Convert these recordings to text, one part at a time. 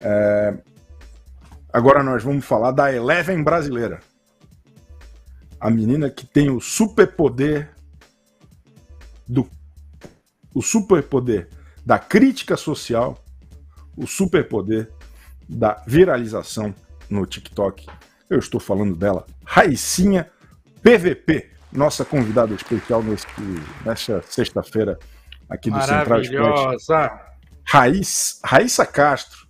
É... Agora nós vamos falar da Eleven brasileira. A menina que tem o superpoder do o superpoder da crítica social, o superpoder da viralização no TikTok. Eu estou falando dela, Raicinha PVP, nossa convidada especial nesse, nesta sexta-feira aqui do Central Maravilhosa! Raiz, Raíssa Castro.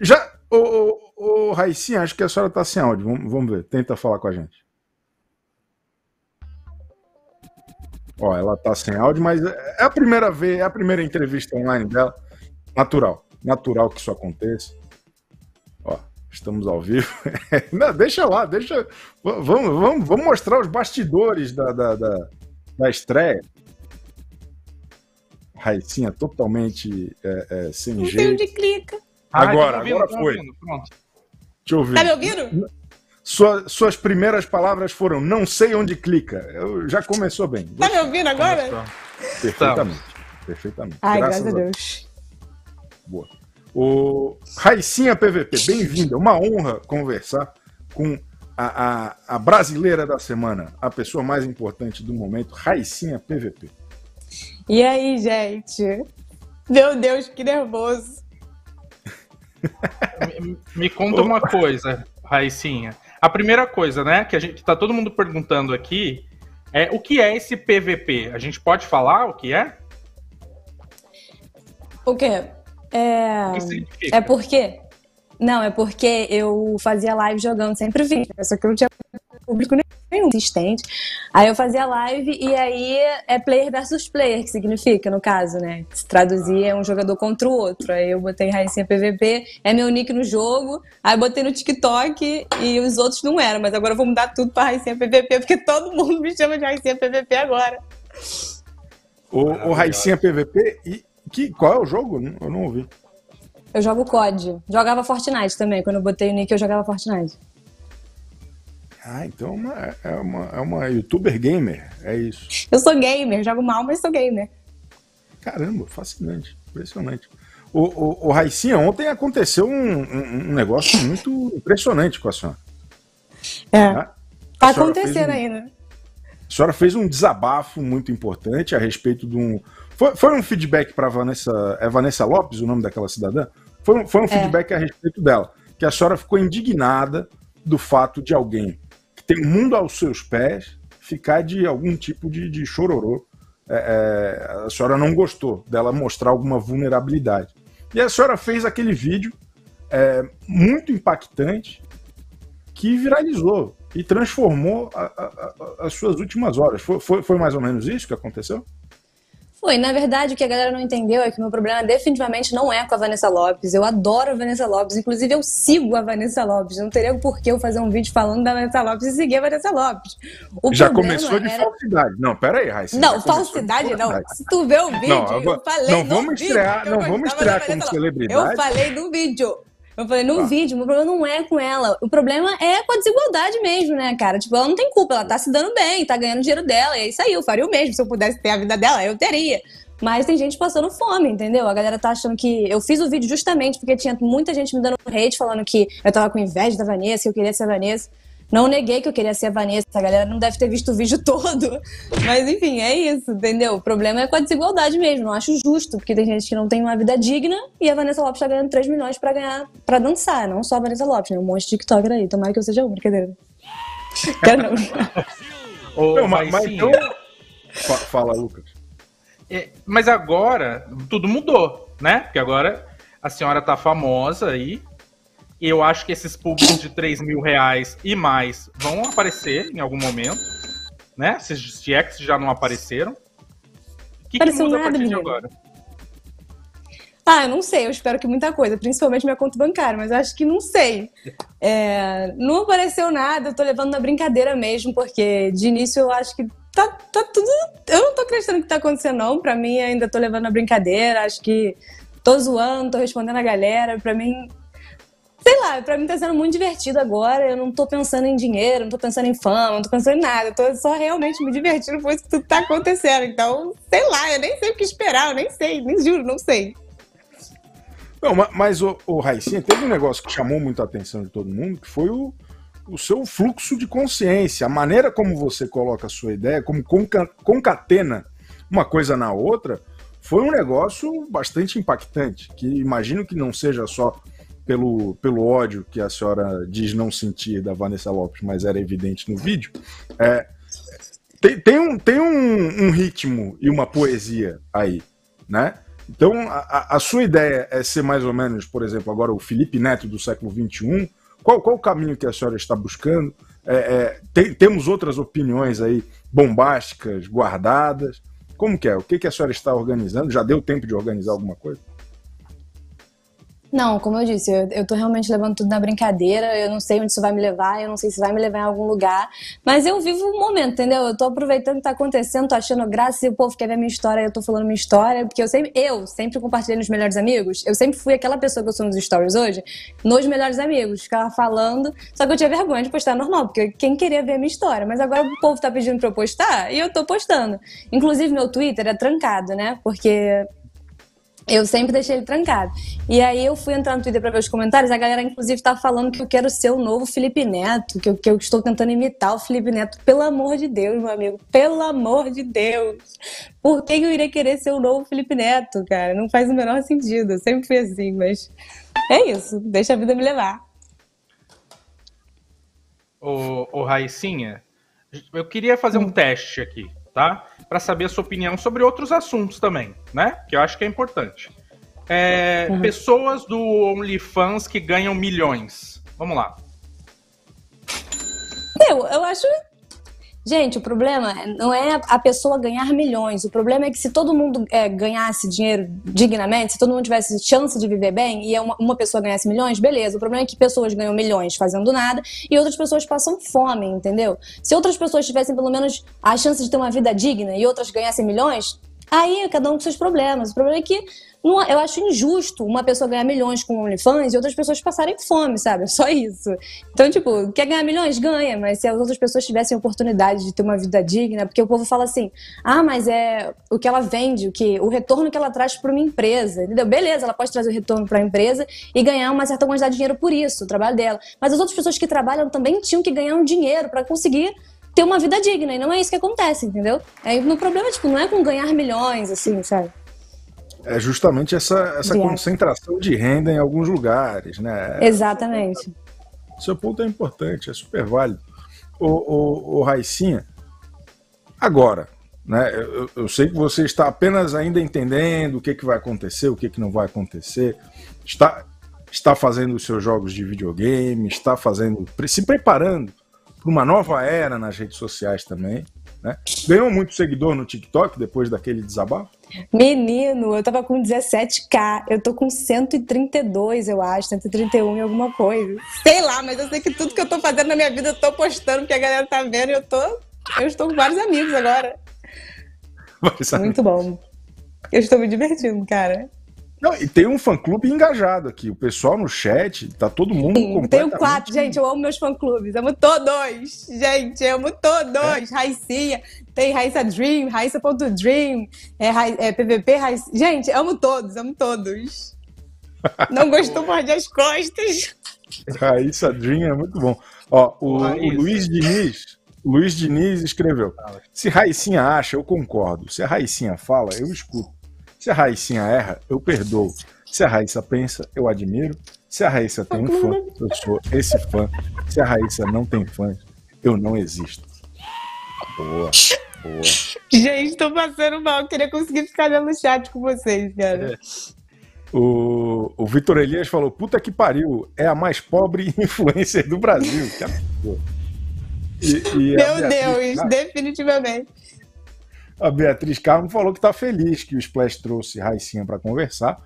Já, ô, ô, ô, Raicinha, acho que a senhora está sem áudio. Vamos, vamos ver, tenta falar com a gente. Ó, ela tá sem áudio, mas é a primeira vez, é a primeira entrevista online dela. Natural, natural que isso aconteça. Ó, estamos ao vivo. Não, deixa lá, deixa. Vamos, vamos, vamos mostrar os bastidores da, da, da, da estreia. Raicinha totalmente é, é, sem Não jeito. Não sei onde clica. Agora, ah, agora foi. Pronto. Deixa eu ouvir. Tá me ouvindo? Sua, suas primeiras palavras foram não sei onde clica. Eu, já começou bem. Tá me ouvindo agora? Começou. Perfeitamente. Perfeitamente. Ai, graças, graças a Deus. Boa. O Raicinha PVP, bem-vinda. Uma honra conversar com a, a, a, brasileira da semana, a pessoa mais importante do momento, Raicinha PVP. E aí, gente? Meu Deus, que nervoso. Me, me conta uma coisa, Raicinha. A primeira coisa, né, que a gente tá todo mundo perguntando aqui é o que é esse PVP? A gente pode falar o que é? O quê? É, o que é porque não, é porque eu fazia live jogando sempre vídeo, só que eu não tinha público nenhum existente. Aí eu fazia live e aí é player versus player, que significa, no caso, né? Se traduzir é um jogador contra o outro. Aí eu botei Raicinha PVP, é meu nick no jogo, aí botei no TikTok e os outros não eram, mas agora eu vou mudar tudo pra Raicinha PVP, porque todo mundo me chama de Raicinha PVP agora. O, o Raicinha PVP, e que, qual é o jogo? Eu não ouvi. Eu jogo COD. Jogava Fortnite também. Quando eu botei o nick, eu jogava Fortnite. Ah, então é uma, é uma, é uma youtuber gamer, é isso. Eu sou gamer, jogo mal, mas sou gamer. Caramba, fascinante, impressionante. O, o, o Raicinha, ontem aconteceu um, um, um, negócio muito impressionante com a senhora. É, tá, tá acontecendo um, ainda. A senhora fez um desabafo muito importante a respeito de um... Foi, foi um feedback para Vanessa... É Vanessa Lopes o nome daquela cidadã? Foi, foi um é. feedback é. a respeito dela, que a senhora ficou indignada do fato de alguém tem o mundo aos seus pés, ficar de algum tipo de, de chororô. É, é, a senhora não gostou dela mostrar alguma vulnerabilidade. E a senhora fez aquele vídeo é, muito impactante que viralizou e transformou a, a, a, as suas últimas horas. Foi, foi, foi mais ou menos isso que aconteceu? Foi, na verdade, o que a galera não entendeu é que o meu problema definitivamente não é com a Vanessa Lopes. Eu adoro a Vanessa Lopes, inclusive eu sigo a Vanessa Lopes. Não teria por que eu fazer um vídeo falando da Vanessa Lopes e seguir a Vanessa Lopes. O já começou de era... falsidade. Não, pera aí, Raíssa. Não, falsidade não. Se tu vê o vídeo, não, eu, falei não vamos estrear, Não vamos estrear como celebridade. Eu falei no vídeo. Eu falei, no ah. vídeo, meu problema não é com ela. O problema é com a desigualdade mesmo, né, cara? Tipo, ela não tem culpa, ela tá se dando bem, tá ganhando dinheiro dela, e é isso aí, eu faria o mesmo. Se eu pudesse ter a vida dela, eu teria. Mas tem gente passando fome, entendeu? A galera tá achando que. Eu fiz o vídeo justamente porque tinha muita gente me dando hate falando que eu tava com inveja da Vanessa, que eu queria ser a Vanessa. Não neguei que eu queria ser a Vanessa, a galera não deve ter visto o vídeo todo. Mas enfim, é isso, entendeu? O problema é com a desigualdade mesmo. Não acho justo, porque tem gente que não tem uma vida digna e a Vanessa Lopes tá ganhando 3 milhões pra ganhar, para dançar. Não só a Vanessa Lopes, né? Um monte de TikToker aí. Tomara que eu seja uma, brincadeira. Quero não. Ô, mas, mas então... Fala, Lucas. É, mas agora tudo mudou, né? Porque agora a senhora tá famosa aí. E eu acho que esses públicos de 3 mil reais e mais vão aparecer em algum momento, né? Se, se é que já não apareceram. O que, que muda nada, a partir agora? Ah, eu não sei, eu espero que muita coisa, principalmente minha conta bancária, mas acho que não sei. É, não apareceu nada, eu tô levando na brincadeira mesmo, porque de início eu acho que tá, tá tudo. Eu não tô acreditando que tá acontecendo, não. Pra mim, ainda tô levando a brincadeira. Acho que tô zoando, tô respondendo a galera. Pra mim. Sei lá, pra mim tá sendo muito divertido agora. Eu não tô pensando em dinheiro, não tô pensando em fama, não tô pensando em nada. Eu tô só realmente me divertindo por isso que tudo tá acontecendo. Então, sei lá, eu nem sei o que esperar, eu nem sei, nem juro, não sei. Não, mas o, o Raicinha teve um negócio que chamou muito a atenção de todo mundo, que foi o, o seu fluxo de consciência, a maneira como você coloca a sua ideia, como concatena uma coisa na outra, foi um negócio bastante impactante, que imagino que não seja só pelo, pelo ódio que a senhora diz não sentir da Vanessa Lopes, mas era evidente no vídeo. É, tem, tem, um, tem um, um ritmo e uma poesia aí, né? Então, a, a, sua ideia é ser mais ou menos, por exemplo, agora o Felipe Neto do século XXI. Qual, qual o caminho que a senhora está buscando? É, é, tem, temos outras opiniões aí bombásticas, guardadas. Como que é? O que, que a senhora está organizando? Já deu tempo de organizar alguma coisa? Não, como eu disse, eu, eu tô realmente levando tudo na brincadeira, eu não sei onde isso vai me levar, eu não sei se vai me levar em algum lugar, mas eu vivo o momento, entendeu? Eu tô aproveitando o que tá acontecendo, tô achando graça, e o povo quer ver minha história, eu tô falando minha história, porque eu sempre, eu sempre compartilhei nos melhores amigos, eu sempre fui aquela pessoa que eu sou nos stories hoje, nos melhores amigos, ficava falando, só que eu tinha vergonha de postar normal, porque quem queria ver a minha história, mas agora o povo tá pedindo pra eu postar, e eu tô postando. Inclusive, meu Twitter é trancado, né? Porque eu sempre deixei ele trancado. E aí eu fui entrar no Twitter para ver os comentários, a galera inclusive tá falando que eu quero ser o novo Felipe Neto, que eu, que eu estou tentando imitar o Felipe Neto. Pelo amor de Deus, meu amigo, pelo amor de Deus. Por que eu iria querer ser o novo Felipe Neto, cara? Não faz o menor sentido. Eu sempre fui assim, mas é isso, deixa a vida me levar. Ô, ô Raicinha, eu queria fazer um teste aqui tá? Para saber a sua opinião sobre outros assuntos também, né? Que eu acho que é importante. É, uhum. Pessoas do OnlyFans que ganham milhões. Vamos lá. Eu, eu acho Gente, o problema não é a pessoa ganhar milhões. O problema é que se todo mundo é, ganhasse dinheiro dignamente, se todo mundo tivesse chance de viver bem e é uma, uma, pessoa ganhasse milhões, beleza. O problema é que pessoas ganham milhões fazendo nada e outras pessoas passam fome, entendeu? Se outras pessoas tivessem pelo menos a chance de ter uma vida digna e outras ganhassem milhões, aí cada um com seus problemas. O problema é que eu acho injusto uma pessoa ganhar milhões com OnlyFans e outras pessoas passarem fome, sabe? Só isso. Então, tipo, quer ganhar milhões? Ganha, mas se as outras pessoas tivessem oportunidade de ter uma vida digna, porque o povo fala assim: ah, mas é o que ela vende, o que o retorno que ela traz para uma empresa, entendeu? Beleza, ela pode trazer o retorno para a empresa e ganhar uma certa quantidade de dinheiro por isso, o trabalho dela. Mas as outras pessoas que trabalham também tinham que ganhar um dinheiro para conseguir ter uma vida digna, e não é isso que acontece, entendeu? Aí no problema, tipo, não é com ganhar milhões, assim, sabe? É justamente essa, essa concentração de renda em alguns lugares, né? Exatamente. Seu ponto é importante, é super válido. O, o, o Raicinha, agora, né? Eu, eu, sei que você está apenas ainda entendendo o que, que vai acontecer, o que, que não vai acontecer. Está, está fazendo os seus jogos de videogame, está fazendo, se preparando para uma nova era nas redes sociais também. Né? Ganhou muito seguidor no TikTok depois daquele desabafo? Menino, eu tava com 17k, eu tô com 132, eu acho, 131 e alguma coisa. Sei lá, mas eu sei que tudo que eu tô fazendo na minha vida eu tô postando, porque a galera tá vendo e eu tô. Eu estou com vários amigos agora. Muito bom. Eu estou me divertindo, cara. Não, e tem um fã-clube engajado aqui. O pessoal no chat, tá todo mundo Sim, Tenho quatro, gente. Eu amo meus fã-clubes. Amo todos. Gente, amo todos. É. Raicinha. Tem Raíssa Dream, Raíssa.dream, é, é, PVP, Raíssa... Gente, amo todos, amo todos. Não gostou de as costas. Raíssa Dream é muito bom. Ó, o, o Luiz Diniz... Luiz Diniz escreveu: Se Raicinha acha, eu concordo. Se a Raicinha fala, eu escuto. Se a Raicinha erra, eu perdoo. Se a Raíssa pensa, eu admiro. Se a Raíssa tem um fã, eu sou esse fã. Se a Raíssa não tem fãs, eu não existo. Boa, boa. Gente, tô passando mal. Eu queria conseguir ficar no chat com vocês, cara. O, o Vitor Elias falou: puta que pariu, é a mais pobre influencer do Brasil. E, e Meu Deus, definitivamente. A Beatriz Carmo falou que está feliz que o Splash trouxe Raicinha para conversar.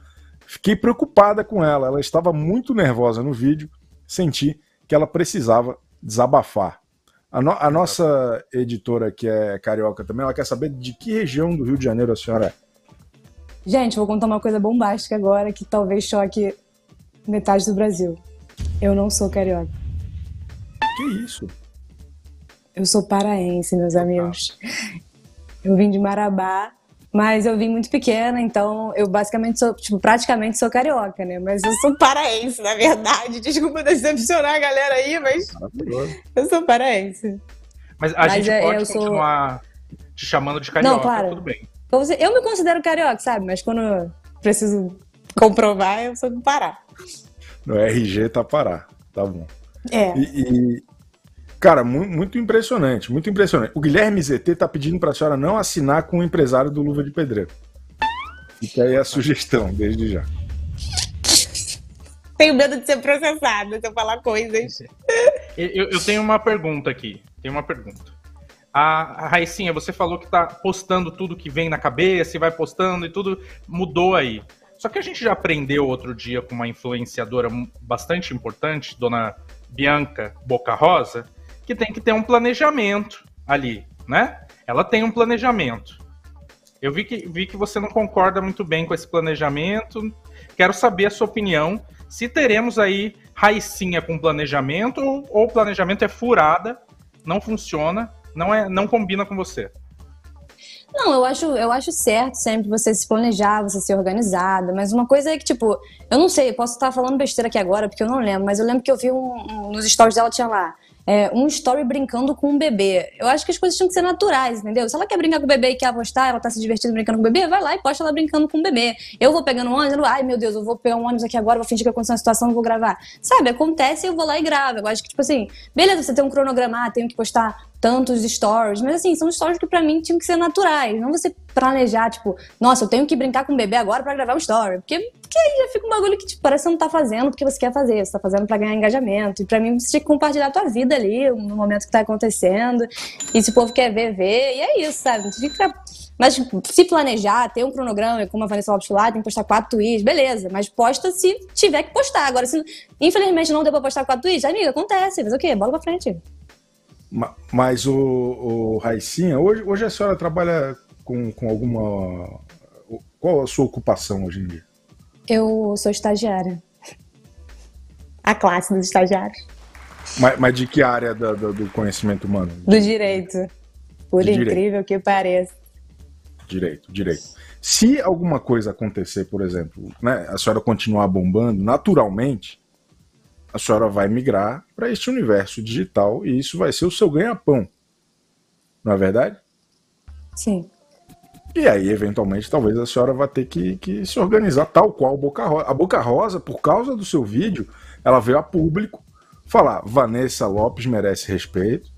Fiquei preocupada com ela. Ela estava muito nervosa no vídeo. Senti que ela precisava desabafar. A, no a nossa editora, que é carioca também, ela quer saber de que região do Rio de Janeiro a senhora é. Gente, vou contar uma coisa bombástica agora que talvez choque metade do Brasil. Eu não sou carioca. Que isso? Eu sou paraense, meus amigos. Eu vim de Marabá, Mas eu vim muito pequena, então eu basicamente sou, tipo, praticamente sou carioca, né? Mas eu sou paraense, na verdade. Desculpa decepcionar a galera aí, mas eu sou paraense. Mas a mas gente é, pode continuar sou... te chamando de carioca, Não, claro. tudo bem. Eu me considero carioca, sabe? Mas quando preciso comprovar, eu sou do Pará. No RG tá Pará, tá bom. É. E, e cara, muito, muito, impressionante, muito impressionante. O Guilherme ZT tá pedindo pra senhora não assinar com o empresário do Luva de Pedreiro. Fica aí a sugestão, desde já. Tenho medo de ser processado se eu falar coisas. Eu, eu tenho uma pergunta aqui. Tenho uma pergunta. A, a Raicinha, você falou que tá postando tudo que vem na cabeça e vai postando e tudo mudou aí. Só que a gente já aprendeu outro dia com uma influenciadora bastante importante, dona Bianca Boca Rosa, que tem que ter um planejamento ali, né? Ela tem um planejamento. Eu vi que, vi que você não concorda muito bem com esse planejamento. Quero saber a sua opinião. Se teremos aí raicinha com planejamento ou o planejamento é furada, não funciona, não é, não combina com você. Não, eu acho, eu acho certo sempre você se planejar, você ser organizada, mas uma coisa é que, tipo, eu não sei, posso estar falando besteira aqui agora, porque eu não lembro, mas eu lembro que eu vi um, um nos stories dela tinha lá. É, um story brincando com um bebê. Eu acho que as coisas tinham que ser naturais, entendeu? Se ela quer brincar com o bebê e quer apostar, ela tá se divertindo brincando com o bebê, vai lá e posta ela brincando com o bebê. Eu vou pegando um ônibus, ai meu Deus, eu vou pegar um ônibus aqui agora, vou fingir que aconteceu uma situação, não vou gravar. Sabe, acontece e eu vou lá e gravo. Eu acho que, tipo assim, beleza, você tem um cronograma, ah, tenho que postar tantos stories, mas assim, são stories que para mim tinham que ser naturais, não você planejar, tipo, nossa, eu tenho que brincar com o bebê agora para gravar um story, porque, porque aí já fica um bagulho que tipo, parece que você não tá fazendo porque você quer fazer, você tá fazendo para ganhar engajamento, e para mim você tinha que compartilhar a tua vida ali, no momento que tá acontecendo, e se o povo quer ver, ver, e é isso, sabe, fica... Mas se planejar, ter um cronograma, como a Vanessa Lopes lá, tem que postar quatro tweets, beleza. Mas posta se tiver que postar. Agora, se infelizmente não deu pra postar quatro tweets, amiga, acontece. Mas o quê? Bola pra frente. Mas o, o Raicinha, hoje, hoje a senhora trabalha com, com alguma. Qual a sua ocupação hoje em dia? Eu sou estagiária. A classe dos estagiários. Mas, mas de que área do, conhecimento humano? Do direito. Por incrível direito. que pareça. Direito, direito. Se alguma coisa acontecer, por exemplo, né, a senhora continuar bombando, naturalmente, a senhora vai migrar para este universo digital e isso vai ser o seu ganha-pão. Não é verdade? Sim. E aí, eventualmente, talvez a senhora vá ter que, que se organizar tal qual Boca Rosa. A Boca Rosa, por causa do seu vídeo, ela veio a público falar: Vanessa Lopes merece respeito,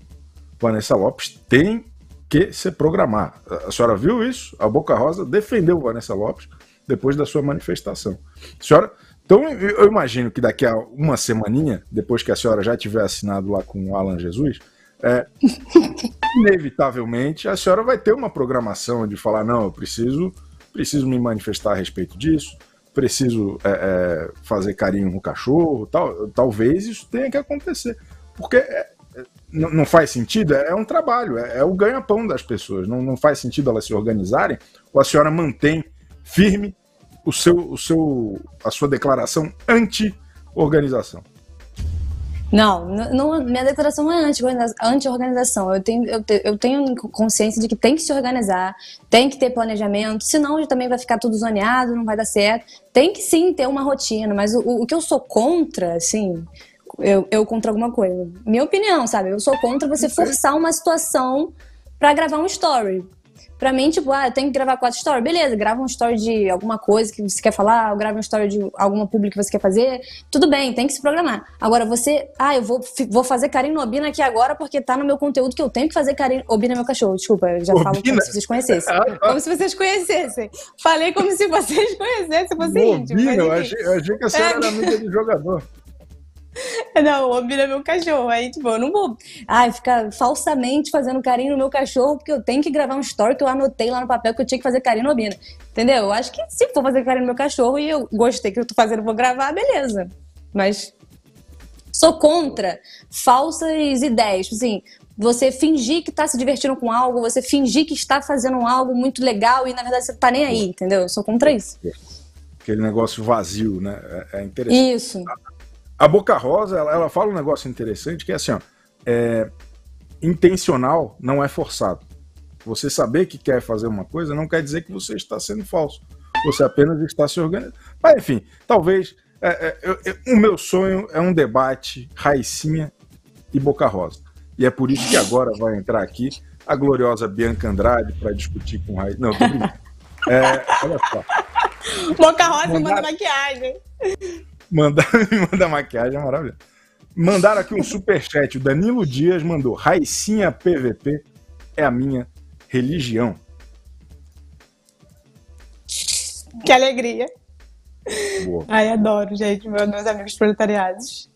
Vanessa Lopes tem que se programar. A senhora viu isso? A Boca Rosa defendeu Vanessa Lopes depois da sua manifestação. A senhora então eu imagino que daqui a uma semaninha, depois que a senhora já tiver assinado lá com o Alan Jesus, é, inevitavelmente a senhora vai ter uma programação de falar, não, eu preciso, preciso me manifestar a respeito disso, preciso é, é, fazer carinho no cachorro, tal, talvez isso tenha que acontecer. Porque é, é, não, faz sentido, é, é um trabalho, é, o ganha-pão das pessoas, não, não faz sentido elas se organizarem, ou a senhora mantém firme o seu, o seu, a sua declaração anti-organização? Não, não, minha declaração é anti-organização. eu, tenho, eu, eu tenho consciência de que tem que se organizar, tem que ter planejamento, senão também vai ficar tudo zoneado, não vai dar certo. Tem que sim ter uma rotina, mas o, o que eu sou contra, assim, eu, eu contra alguma coisa. Minha opinião, sabe? Eu sou contra você forçar uma situação para gravar um story. Pra mim, tipo, ah, eu tenho que gravar quatro stories. Beleza, grava um story de alguma coisa que você quer falar, ou grava um story de alguma pública que você quer fazer. Tudo bem, tem que se programar. Agora, você, ah, eu vou, vou fazer carinho no Obina aqui agora porque tá no meu conteúdo que eu tenho que fazer carinho. Obina é meu cachorro, desculpa, eu já Obina? falo como se vocês conhecessem. como se vocês conhecessem. Falei como se vocês conhecessem, fosse íntimo. Obina, eu achei, eu achei que a senhora é... era amiga do jogador. Não, o Obina é meu cachorro. Aí, tipo, eu não vou ai, ficar falsamente fazendo carinho no meu cachorro, porque eu tenho que gravar um story que eu anotei lá no papel que eu tinha que fazer carinho no Obina. Entendeu? Eu acho que se for fazer carinho no meu cachorro e eu gostei que eu tô fazendo, vou gravar, beleza. Mas sou contra falsas ideias. Tipo assim, você fingir que tá se divertindo com algo, você fingir que está fazendo algo muito legal e na verdade você tá nem aí, entendeu? Eu sou contra isso. Aquele negócio vazio, né? É, é interessante. Isso. A Boca Rosa, ela, ela fala um negócio interessante que é assim, ó, é, intencional não é forçado. Você saber que quer fazer uma coisa não quer dizer que você está sendo falso. Você apenas está se organizando. Mas, enfim, talvez. É, é, eu, eu, o meu sonho é um debate Raicinha e Boca Rosa. E é por isso que agora vai entrar aqui a gloriosa Bianca Andrade para discutir com Raiz. Não, tô brincando. É, olha só. Boca Rosa manda maquiagem. Manda, manda maquiagem, é maravilhoso. Mandaram aqui um superchat. O Danilo Dias mandou: Raicinha PVP é a minha religião. Que alegria. Boa. Ai, adoro, gente, meus amigos proletariados.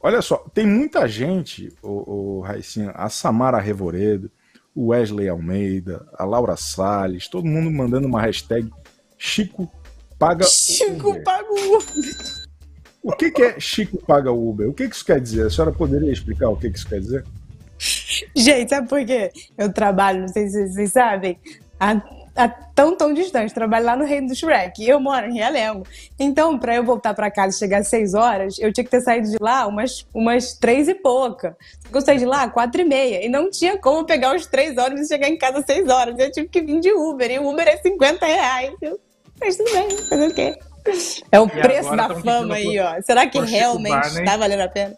Olha só, tem muita gente, o, o Raicinha, a Samara Revoredo, o Wesley Almeida, a Laura Salles, todo mundo mandando uma hashtag Chico paga Chico paga Uber. O que, que é Chico paga Uber? O que, que isso quer dizer? A senhora poderia explicar o que, que isso quer dizer? Gente, sabe por quê? Eu trabalho, não sei se vocês sabem, há, há tão, tão distante. Trabalho lá no Reino do Shrek eu moro em Realengo. Então, para eu voltar para casa e chegar às seis horas, eu tinha que ter saído de lá umas, umas três e pouca. Eu saí de lá quatro e meia. E não tinha como pegar os três horas e chegar em casa às seis horas. Eu tive que vir de Uber. E o Uber é 50 reais. Mas tudo bem, fazer o quê? É o e preço da fama aí, ó. Será que realmente Barney... tá valendo a pena?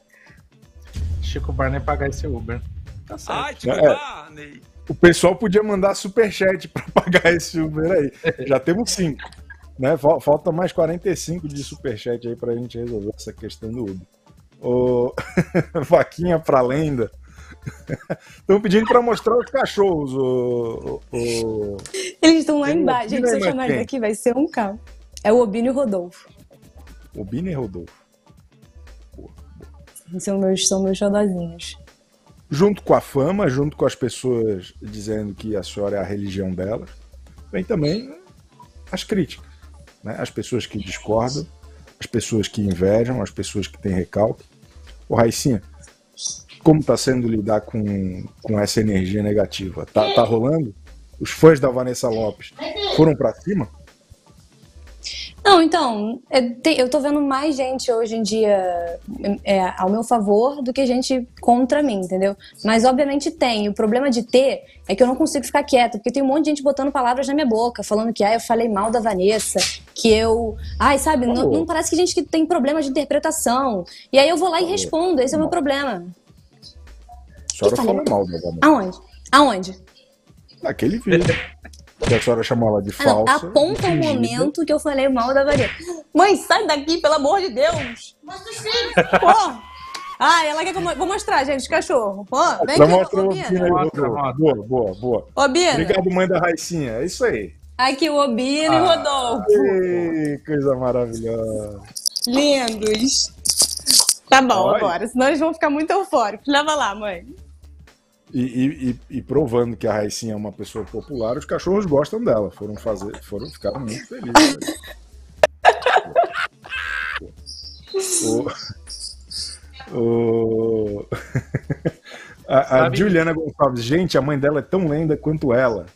Chico Barney pagar esse Uber. Tá certo. Ai, Chico é. Barney! O pessoal podia mandar superchat para pagar esse Uber aí. Já temos cinco. Né? Falta mais 45 de superchat aí pra gente resolver essa questão do Uber. O... Vaquinha pra lenda. Estão pedindo para mostrar os cachorros. O, o... Eles estão lá embaixo. Gente, se eu chamar eles aqui, vai ser um carro. É o Obino e Rodolfo. Obino e Rodolfo. Boa, boa. São meus, são meus xodozinhos. Junto com a fama, junto com as pessoas dizendo que a senhora é a religião delas, vem também as críticas. Né? As pessoas que discordam, as pessoas que invejam, as pessoas que têm recalque. O Raicinha, como está sendo lidar com, com essa energia negativa? Tá, tá rolando? Os fãs da Vanessa Lopes foram para cima? Não, então, eu tô vendo mais gente hoje em dia é, ao meu favor do que gente contra mim, entendeu? Mas obviamente tem. O problema de ter é que eu não consigo ficar quieta, porque tem um monte de gente botando palavras na minha boca, falando que ah, eu falei mal da Vanessa, que eu. Ai, sabe, não, não, parece que gente que tem problema de interpretação. E aí eu vou lá e respondo, esse é o meu problema. A senhora falou mal da Vanessa. Aonde? Aonde? Naquele vídeo. Que a senhora chamou ela de falsa. Ah, aponta o momento que eu falei mal da Maria. Mãe, sai daqui, pelo amor de Deus! Mostra os filhos! Pô! Ah, ela quer que eu vou mostrar, gente, os cachorros. Pô, vem aqui, mostra ô, Bina. Boa, boa, boa, boa. Ô, Bina. Obrigado, mãe da Raicinha. É isso aí. Aqui o Obino ah, e o Rodolfo. Ei, coisa maravilhosa. Lindos. Tá bom Olha. agora, senão eles vão ficar muito eufóricos. Leva lá, mãe. E, e, e, provando que a Raicinha é uma pessoa popular, os cachorros gostam dela. Foram fazer, foram ficaram muito felizes. o, o, a, a Juliana Gonçalves, gente, a mãe dela é tão lenda quanto ela.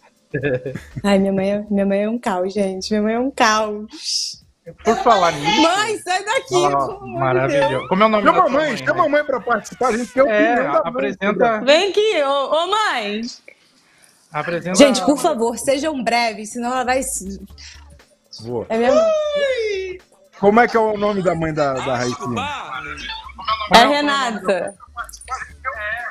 Ai, minha mãe, é, minha mãe é um caos, gente. Minha mãe é um caos. Por falar nisso. Mãe, sai daqui! Oh, maravilhoso. Como é o nome chama da mãe, mãe? Chama a mãe pra participar, a gente o é, apresenta... Mãe. Vem aqui, ô, ô mãe. Apresenta... Gente, por favor, sejam breves, senão ela vai. Boa. É mesmo? Como é que é o nome da mãe da, da Raicinha? É Renata.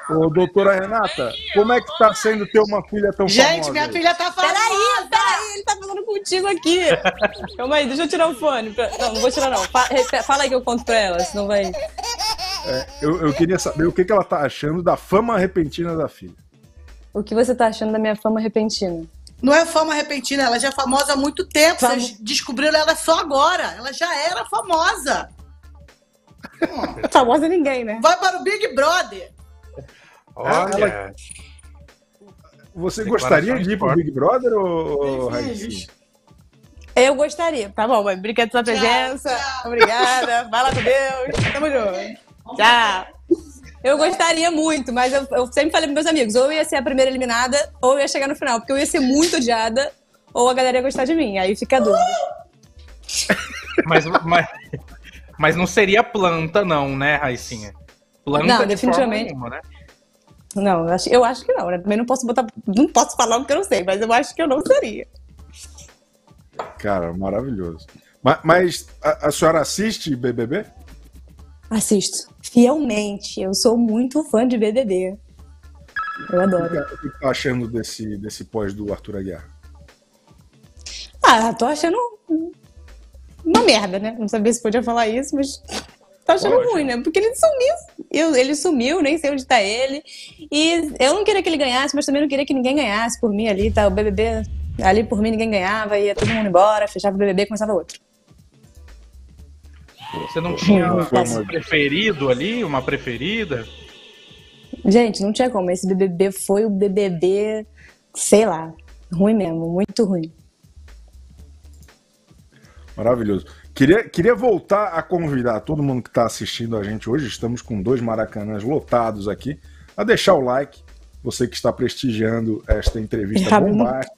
Ô, doutora Renata, como é que tá sendo ter uma filha tão Gente, famosa? Gente, minha filha tá famosa. Peraí, peraí, ele tá falando contigo aqui. Calma aí, deixa eu tirar o fone. Pra... Não, não vou tirar não. Fala aí que eu conto pra ela, senão vai... É, eu, eu, queria saber o que, que ela tá achando da fama repentina da filha. O que você tá achando da minha fama repentina? Não é fama repentina, ela já é famosa há muito tempo. Fama... Vocês descobriram ela só agora. Ela já era famosa. famosa ninguém, né? Vai para o Big Brother. Olha. Ela... Você gostaria de ir pro Big Brother ou, Raíssa? Eu gostaria. Tá bom, mãe. Obrigada pela presença. Tchau. Obrigada. Vai lá com Deus. Tamo junto. Tchau. Eu gostaria muito, mas eu, eu, sempre falei pros meus amigos, ou eu ia ser a primeira eliminada, ou eu ia chegar no final, porque eu ia ser muito odiada, ou a galera ia gostar de mim. Aí fica a dúvida. Mas, mas, mas não seria planta, não, né, Raicinha? Planta não, definitivamente. Nenhuma, né? Não, eu acho, eu acho que não, né? Também não posso botar. Não posso falar o que eu não sei, mas eu acho que eu não seria. Cara, maravilhoso. Mas, mas a, a, senhora assiste BBB? Assisto. Fielmente. Eu sou muito fã de BBB. Eu adoro. O que, o que tá achando desse, desse pós do Arthur Aguiar? Ah, tô achando uma merda, né? Não sabia se podia falar isso, mas tô achando Pode. ruim, né? Porque ele sumiu. Eu, ele sumiu, nem sei onde tá ele. E eu não queria que ele ganhasse, mas também não queria que ninguém ganhasse por mim ali, tá? O BBB ali por mim ninguém ganhava, ia todo mundo embora, fechava o BBB e começava outro. Você não tinha um preferido ali, uma preferida? Gente, não tinha como. Esse BBB foi o BBB, sei lá, ruim mesmo, muito ruim. Maravilhoso. Queria, queria voltar a convidar todo mundo que está assistindo a gente hoje. Estamos com dois maracanãs lotados aqui. A deixar o like. Você que está prestigiando esta entrevista bombástica.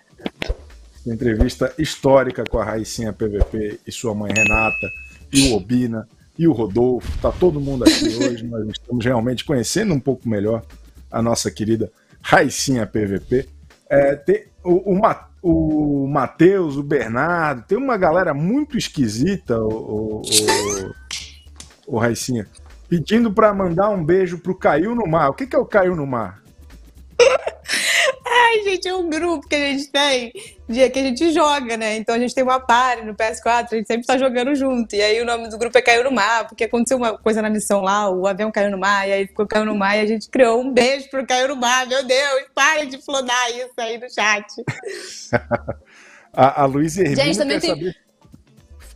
Entrevista histórica com a Raicinha PVP e sua mãe Renata, e o Obina, e o Rodolfo. Tá todo mundo aqui hoje. Nós estamos realmente conhecendo um pouco melhor a nossa querida Raicinha PVP. É, tem, o, o, o Matheus, o Bernardo, tem uma galera muito esquisita, o, o, o, o Raicinha, pedindo para mandar um beijo pro Caiu no Mar. O que, que é o Caiu no Mar? Ai, gente, é um grupo que a gente tem, dia que a gente joga, né? Então a gente tem uma party no PS4, a gente sempre tá jogando junto. E aí o nome do grupo é Caiu no Mar, porque aconteceu uma coisa na missão lá, o avião caiu no mar, e aí ficou Caiu no Mar, e a gente criou um beijo pro Caiu no Mar. Meu Deus, para de flodar isso aí no chat. a, a Luísa Hermínio gente, também tem... saber...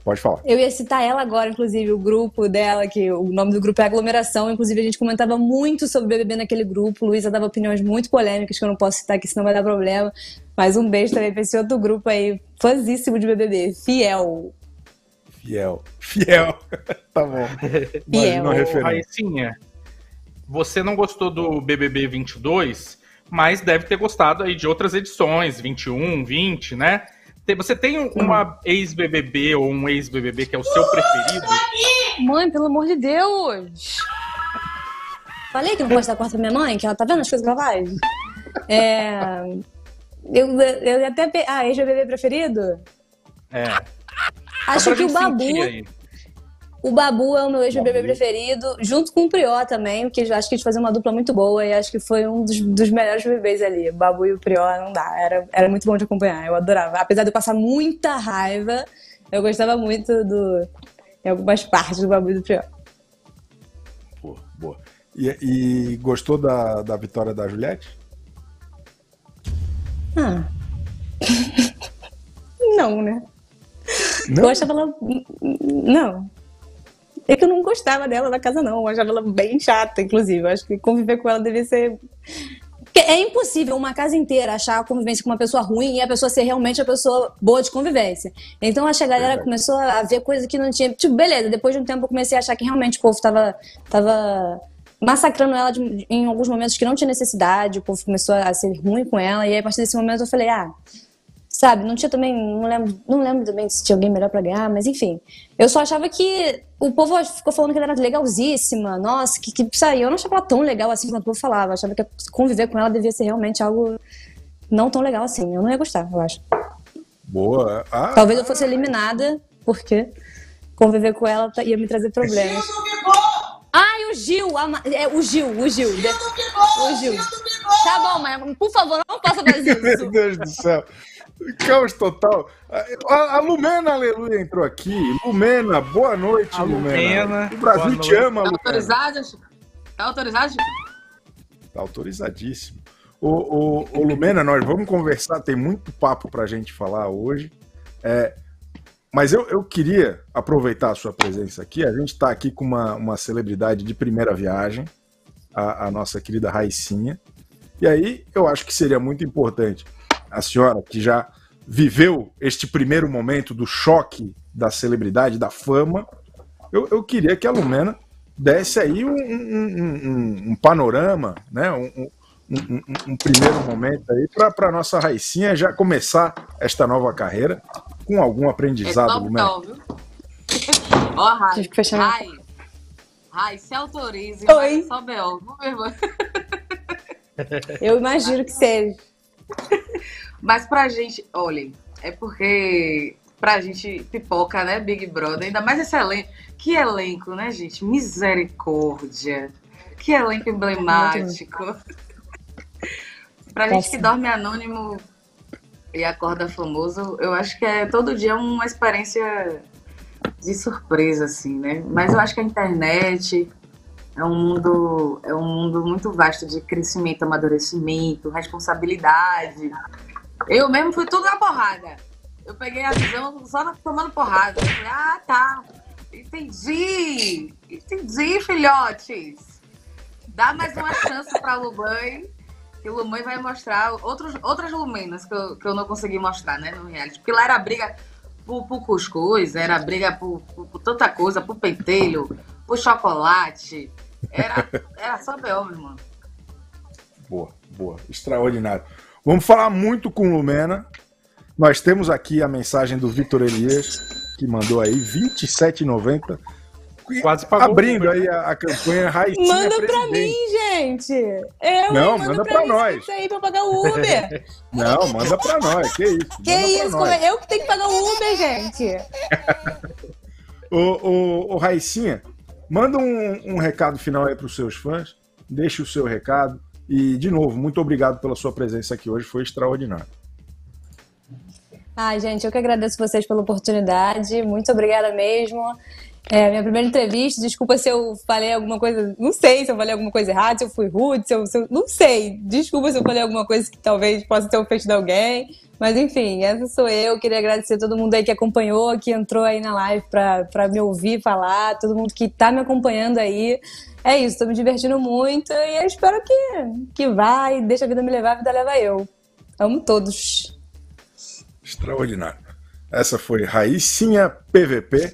Pode falar. Eu ia citar ela agora, inclusive, o grupo dela, que o nome do grupo é Aglomeração. Inclusive, a gente comentava muito sobre o BBB naquele grupo. Luísa dava opiniões muito polêmicas, que eu não posso citar aqui, senão vai dar problema. Mas um beijo também pra esse outro grupo aí, fãzíssimo de BBB, Fiel. Fiel. Fiel. tá bom. Fiel. Raicinha, você não gostou do BBB 22, mas deve ter gostado aí de outras edições, 21, 20, né? Você tem uma ex-BBB ou um ex-BBB que é o seu preferido? Mãe, pelo amor de Deus! Falei que não pode dar quarto pra minha mãe, que ela tá vendo as coisas que ela faz? É... Eu, eu até. Ah, ex-BBB preferido? É. Acho que o Babu. O Babu é o meu ex-BBB preferido, junto com o Prió também, porque acho que eles faziam uma dupla muito boa e acho que foi um dos, dos melhores bebês ali. O Babu e o Prió não dá, era, era muito bom de acompanhar, eu adorava. Apesar de eu passar muita raiva, eu gostava muito do, em algumas partes do Babu e do Prió. Boa, boa. E, e gostou da, da vitória da Juliette? Ah. não, né? Não? Eu achava ela. Não. É que eu não gostava dela na casa, não. Eu achava ela bem chata, inclusive. Eu acho que conviver com ela devia ser. É impossível uma casa inteira achar a convivência com uma pessoa ruim e a pessoa ser realmente a pessoa boa de convivência. Então acho que a galera começou a ver coisas que não tinha. Tipo, beleza, depois de um tempo eu comecei a achar que realmente o povo tava, tava massacrando ela de, em alguns momentos que não tinha necessidade, o povo começou a ser ruim com ela, e aí a partir desse momento eu falei, ah, sabe? Não tinha também, não lembro, não lembro também se tinha alguém melhor para ganhar, mas enfim. Eu só achava que o povo ficou falando que ela era legalzíssima, nossa, que, que sabe, eu não achava ela tão legal assim quanto o povo falava. Eu achava que conviver com ela devia ser realmente algo não tão legal assim. Eu não ia gostar, eu acho. Boa. Ah, Talvez eu fosse eliminada, porque conviver com ela ia me trazer problemas. Ai, o Gil, a, é, o Gil, o Gil. Gil o Gil. Tá bom, mas por favor, não possa fazer isso. Meu Deus do céu. Caos total. A, a, Lumena, aleluia, entrou aqui. Lumena, boa noite, a Lumena. Lumena. O Brasil te ama, tá Autorizado? Tá autorizado? Tá autorizadíssimo. Ô, ô, ô, Lumena, nós vamos conversar, tem muito papo pra gente falar hoje. É, mas eu, eu queria aproveitar a sua presença aqui. A gente está aqui com uma, uma celebridade de primeira viagem, a, a nossa querida Raicinha. E aí eu acho que seria muito importante a senhora, que já viveu este primeiro momento do choque da celebridade, da fama, eu, eu queria que a Lumena desse aí um, um, um, um panorama, né? Um, um, primeiro momento aí para a nossa Raicinha já começar esta nova carreira com algum aprendizado, é Lumena. Ó, Rai, Rai, Rai, se autorize, Oi. só Bel, Eu imagino que seja. Mas pra gente, olhem, é porque pra gente pipoca, né, Big Brother, ainda mais esse elenco. Que elenco, né, gente? Misericórdia. Que elenco emblemático. pra gente que dorme anônimo e acorda famoso, eu acho que é todo dia uma experiência de surpresa, assim, né? Mas eu acho que a internet é um mundo, é um mundo muito vasto de crescimento, amadurecimento, responsabilidade. Eu mesmo fui tudo na porrada. Eu peguei a visão só tomando porrada. Eu falei, ah, tá. Entendi. Entendi, filhotes. Dá mais uma chance pra Luban, que o Luban vai mostrar outros, outras Lumenas que eu, que eu não consegui mostrar, né, no reality. Porque lá era briga por, por cuscuz, era briga por, por, por tanta coisa, por pentelho, por chocolate. Era, era só B.O., meu irmão. Boa, boa. Extraordinário. Vamos falar muito com Lumena. Nós temos aqui a mensagem do Vitor Elias, que mandou aí 27,90. Quase pagou Abrindo aí a, a campanha Raicinha Manda pra mim, gente. Eu, Não, manda, manda pra, pra nós. Isso aí pra pagar o Uber. Não, manda pra nós. Que isso? Que isso? É? Eu que tenho que pagar o Uber, gente. ô, ô, ô, Raicinha, manda um, um recado final aí pros seus fãs. Deixe o seu recado. E, de novo, muito obrigado pela sua presença aqui hoje, foi extraordinário. Ai, gente, eu que agradeço vocês pela oportunidade, muito obrigada mesmo. É, minha primeira entrevista, desculpa se eu falei alguma coisa, não sei se eu falei alguma coisa errada, se eu fui rude, se eu, se eu, não sei. Desculpa se eu falei alguma coisa que talvez possa ter ofendido alguém, mas enfim, essa sou eu. Queria agradecer a todo mundo aí que acompanhou, que entrou aí na live para me ouvir falar, todo mundo que está me acompanhando aí. É isso, estou me divertindo muito e eu espero que, que vá e deixa a vida me levar, a vida leva eu. Amo todos. Extraordinário. Essa foi Raicinha PVP.